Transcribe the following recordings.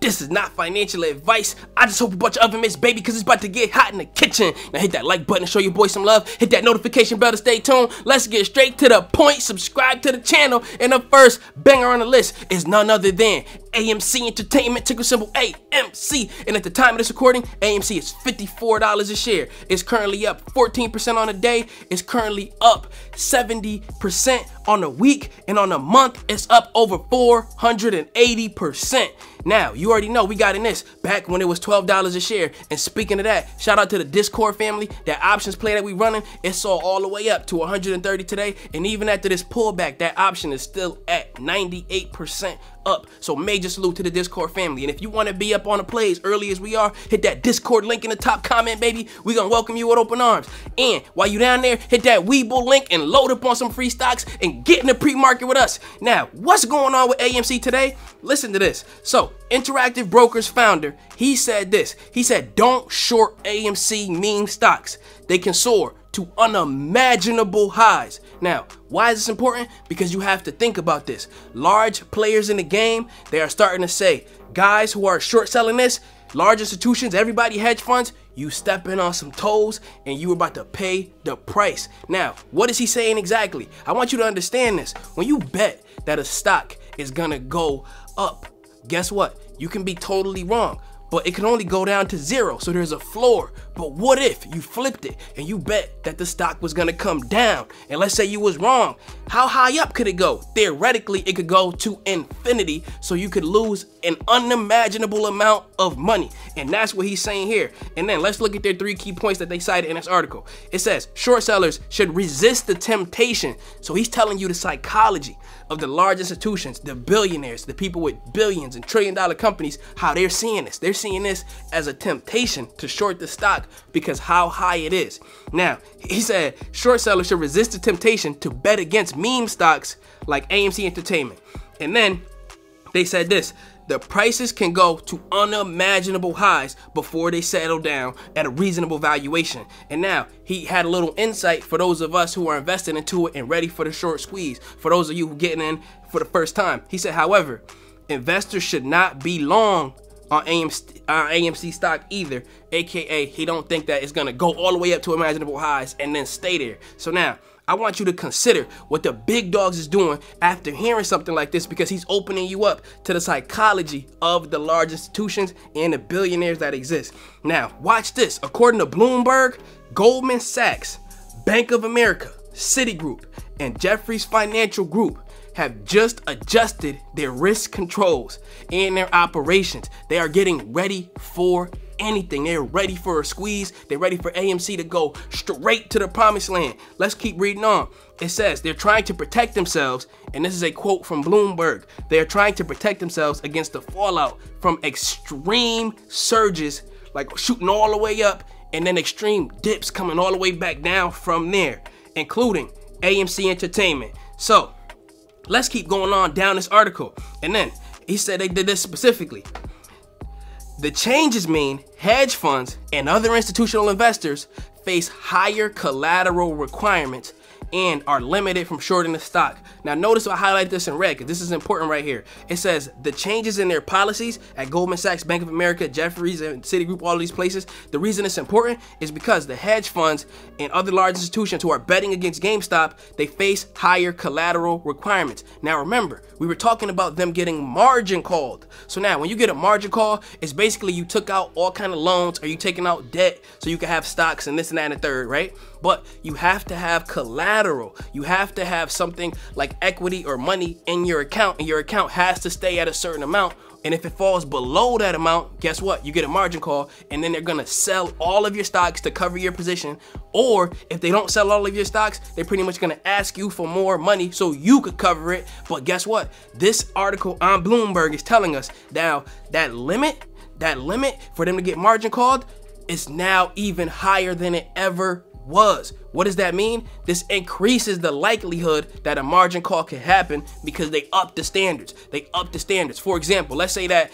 This is not financial advice. I just hope a bunch of oven mitts, baby, because it's about to get hot in the kitchen. Now hit that like button to show your boy some love. Hit that notification bell to stay tuned. Let's get straight to the point. Subscribe to the channel. And the first banger on the list is none other than AMC Entertainment, ticker symbol AMC. And at the time of this recording, AMC is $54 a share. It's currently up 14% on a day. It's currently up 70% on a week. And on a month, it's up over 480%. Now, you already know we got in this back when it was $12 a share. And speaking of that, shout out to the Discord family. That options play that we running, it saw all the way up to 130 today. And even after this pullback, that option is still at 98% up. So major salute to the Discord family. And if you want to be up on the plays early as we are, hit that Discord link in the top comment, baby. We gonna welcome you with open arms. And while you down there, hit that Webull link and load up on some free stocks and get in the pre-market with us. Now, what's going on with AMC today? Listen to this. So, Interactive Brokers founder, he said this. He said, don't short AMC meme stocks. They can soar to unimaginable highs. Now, why is this important? Because you have to think about this. Large players in the game, they are starting to say, guys who are short selling this, large institutions, everybody, hedge funds, you stepping on some toes and you are about to pay the price. Now, what is he saying exactly? I want you to understand this. When you bet that a stock is gonna go up, guess what? You can be totally wrong but it can only go down to zero, so there's a floor. But what if you flipped it and you bet that the stock was gonna come down? And let's say you was wrong. How high up could it go? Theoretically, it could go to infinity, so you could lose an unimaginable amount of money. And that's what he's saying here. And then let's look at their three key points that they cited in this article. It says short sellers should resist the temptation. So he's telling you the psychology of the large institutions, the billionaires, the people with billions and trillion dollar companies, how they're seeing this. They're seeing this as a temptation to short the stock because how high it is. Now, he said short sellers should resist the temptation to bet against meme stocks like AMC Entertainment. And then they said this the prices can go to unimaginable highs before they settle down at a reasonable valuation. And now he had a little insight for those of us who are invested into it and ready for the short squeeze. For those of you who getting in for the first time, he said, however, investors should not be long on AMC, uh, AMC stock either, aka he don't think that it's gonna go all the way up to imaginable highs and then stay there. So now I want you to consider what the big dogs is doing after hearing something like this because he's opening you up to the psychology of the large institutions and the billionaires that exist. Now, watch this. According to Bloomberg, Goldman Sachs, Bank of America, Citigroup, and Jefferies Financial Group have just adjusted their risk controls in their operations. They are getting ready for anything. They're ready for a squeeze. They're ready for AMC to go straight to the promised land. Let's keep reading on. It says they're trying to protect themselves, and this is a quote from Bloomberg. They're trying to protect themselves against the fallout from extreme surges, like shooting all the way up, and then extreme dips coming all the way back down from there, including AMC Entertainment. So, let's keep going on down this article. And then he said they did this specifically. The changes mean hedge funds and other institutional investors face higher collateral requirements and are limited from shorting the stock. Now notice I highlight this in red because this is important right here. It says the changes in their policies at Goldman Sachs, Bank of America, Jefferies, and Citigroup, all these places. The reason it's important is because the hedge funds and other large institutions who are betting against GameStop, they face higher collateral requirements. Now remember, we were talking about them getting margin called. So now when you get a margin call, it's basically you took out all kind of loans or you taking out debt so you can have stocks and this and that and the third, right? But you have to have collateral. You have to have something like equity or money in your account, and your account has to stay at a certain amount. And if it falls below that amount, guess what? You get a margin call, and then they're gonna sell all of your stocks to cover your position. Or if they don't sell all of your stocks, they're pretty much gonna ask you for more money so you could cover it. But guess what? This article on Bloomberg is telling us now that limit, that limit for them to get margin called is now even higher than it ever was. What does that mean? This increases the likelihood that a margin call can happen because they up the standards. They up the standards. For example, let's say that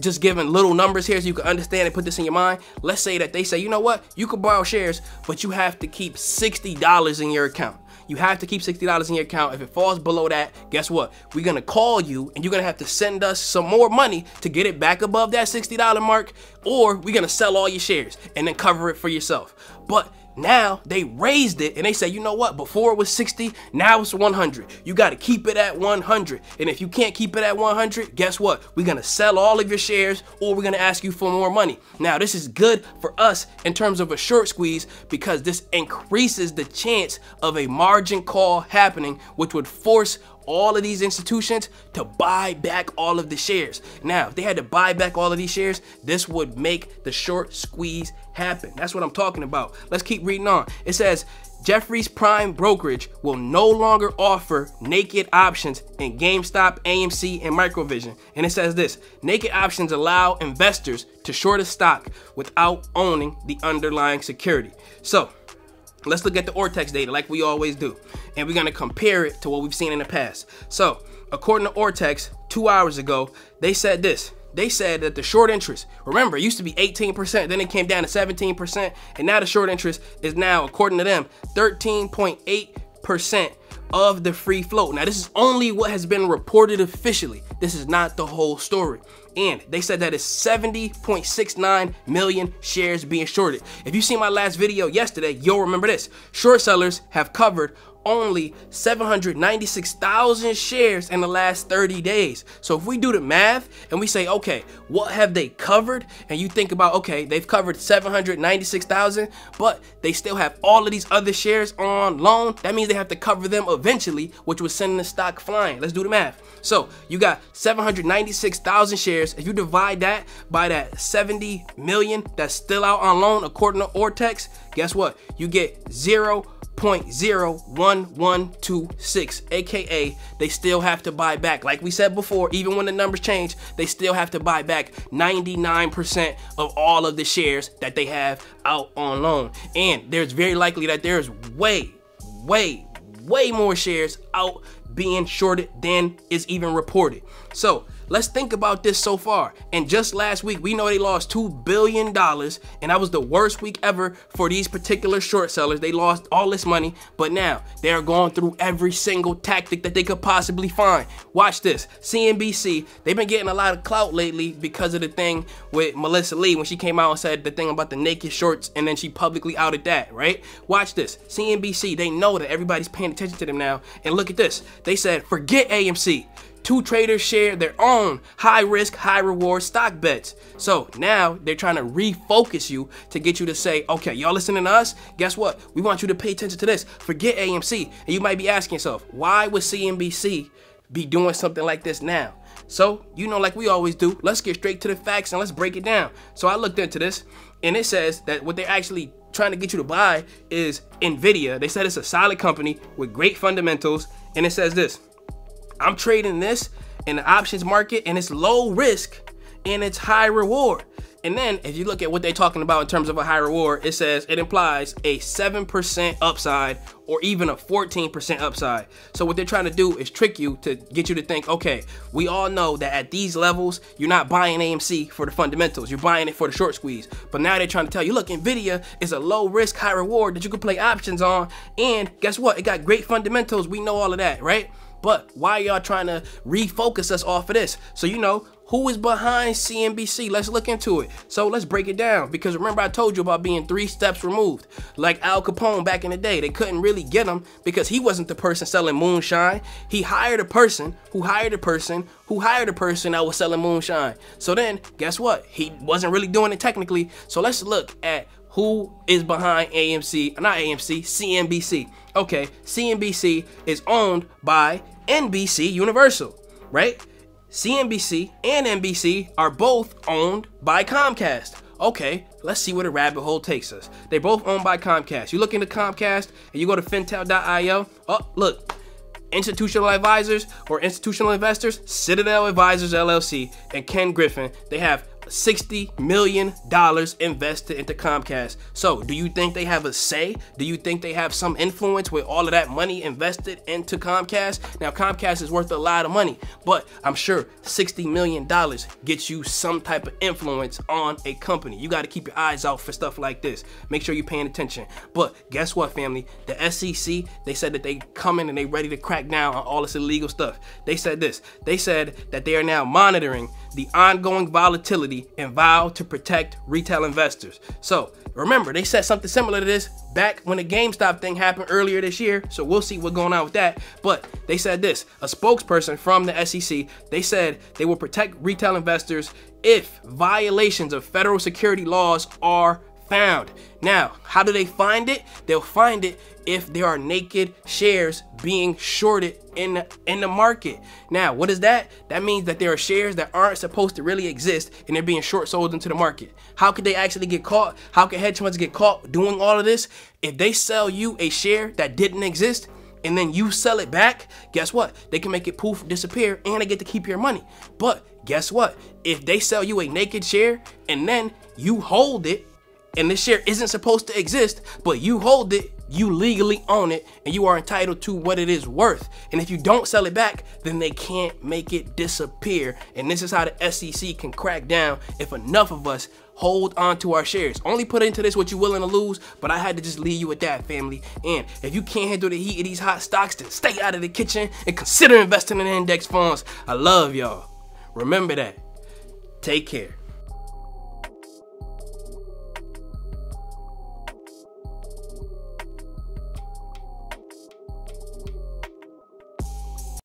just giving little numbers here so you can understand and put this in your mind. Let's say that they say, you know what, you could borrow shares, but you have to keep $60 in your account. You have to keep $60 in your account. If it falls below that, guess what? We're gonna call you and you're gonna have to send us some more money to get it back above that $60 mark, or we're gonna sell all your shares and then cover it for yourself. But now they raised it and they say, you know what? Before it was 60, now it's 100. You got to keep it at 100. And if you can't keep it at 100, guess what? We're going to sell all of your shares or we're going to ask you for more money. Now, this is good for us in terms of a short squeeze because this increases the chance of a margin call happening, which would force all of these institutions to buy back all of the shares. Now, if they had to buy back all of these shares, this would make the short squeeze happen. That's what I'm talking about. Let's keep reading on. It says, Jefferies Prime Brokerage will no longer offer naked options in GameStop, AMC, and Microvision. And it says this naked options allow investors to short a stock without owning the underlying security. So, Let's look at the Ortex data like we always do. And we're gonna compare it to what we've seen in the past. So, according to Ortex, two hours ago, they said this. They said that the short interest, remember, it used to be 18%, then it came down to 17%, and now the short interest is now, according to them, 13.8% of the free float. Now, this is only what has been reported officially. This is not the whole story. And they said that it's 70.69 million shares being shorted. If you see my last video yesterday, you'll remember this. Short sellers have covered only 796,000 shares in the last 30 days. So if we do the math and we say, okay, what have they covered? And you think about, okay, they've covered 796,000, but they still have all of these other shares on loan. That means they have to cover them eventually, which was sending the stock flying. Let's do the math. So you got 796,000 shares. If you divide that by that 70 million that's still out on loan according to Ortex, guess what? You get zero 0.01126 aka they still have to buy back. Like we said before even when the numbers change they still have to buy back 99% of all of the shares that they have out on loan. And there's very likely that there's way way way more shares being shorted than is even reported so Let's think about this so far. And just last week, we know they lost $2 billion, and that was the worst week ever for these particular short sellers. They lost all this money, but now they are going through every single tactic that they could possibly find. Watch this. CNBC, they've been getting a lot of clout lately because of the thing with Melissa Lee when she came out and said the thing about the naked shorts, and then she publicly outed that, right? Watch this. CNBC, they know that everybody's paying attention to them now, and look at this. They said, forget AMC two traders share their own high risk, high reward stock bets. So now they're trying to refocus you to get you to say, okay, y'all listening to us? Guess what? We want you to pay attention to this. Forget AMC. And you might be asking yourself, why would CNBC be doing something like this now? So, you know, like we always do, let's get straight to the facts and let's break it down. So I looked into this and it says that what they're actually trying to get you to buy is Nvidia. They said it's a solid company with great fundamentals. And it says this I'm trading this in the options market and it's low risk and it's high reward. And then if you look at what they're talking about in terms of a high reward, it says it implies a 7% upside or even a 14% upside. So what they're trying to do is trick you to get you to think, okay, we all know that at these levels, you're not buying AMC for the fundamentals. You're buying it for the short squeeze. But now they're trying to tell you, look, NVIDIA is a low risk, high reward that you can play options on. And guess what? It got great fundamentals. We know all of that, right? But why y'all trying to refocus us off of this? So you know, who is behind CNBC? Let's look into it. So let's break it down. Because remember I told you about being three steps removed. Like Al Capone back in the day. They couldn't really get him because he wasn't the person selling moonshine. He hired a person who hired a person who hired a person that was selling moonshine. So then, guess what? He wasn't really doing it technically. So let's look at who is behind AMC, not AMC, CNBC. Okay, CNBC is owned by NBC Universal, right? CNBC and NBC are both owned by Comcast. Okay, let's see where the rabbit hole takes us. They're both owned by Comcast. You look into Comcast and you go to fintel.io. Oh, look, institutional advisors or institutional investors, Citadel Advisors LLC and Ken Griffin, they have $60 million invested into Comcast. So, do you think they have a say? Do you think they have some influence with all of that money invested into Comcast? Now, Comcast is worth a lot of money, but I'm sure $60 million gets you some type of influence on a company. You got to keep your eyes out for stuff like this. Make sure you're paying attention. But guess what, family? The SEC, they said that they coming and they ready to crack down on all this illegal stuff. They said this. They said that they are now monitoring the ongoing volatility and vow to protect retail investors. So remember, they said something similar to this back when the GameStop thing happened earlier this year. So we'll see what's going on with that. But they said this a spokesperson from the SEC, they said they will protect retail investors if violations of federal security laws are found. Now, how do they find it? They'll find it if there are naked shares being shorted in the, in the market. Now, what is that? That means that there are shares that aren't supposed to really exist and they're being short sold into the market. How could they actually get caught? How could hedge funds get caught doing all of this? If they sell you a share that didn't exist, and then you sell it back, guess what? They can make it poof disappear and they get to keep your money. But guess what? If they sell you a naked share and then you hold it and this share isn't supposed to exist, but you hold it, you legally own it, and you are entitled to what it is worth. And if you don't sell it back, then they can't make it disappear. And this is how the SEC can crack down if enough of us hold on to our shares. Only put into this what you're willing to lose, but I had to just leave you with that, family. And if you can't handle the heat of these hot stocks, then stay out of the kitchen and consider investing in index funds. I love y'all. Remember that. Take care.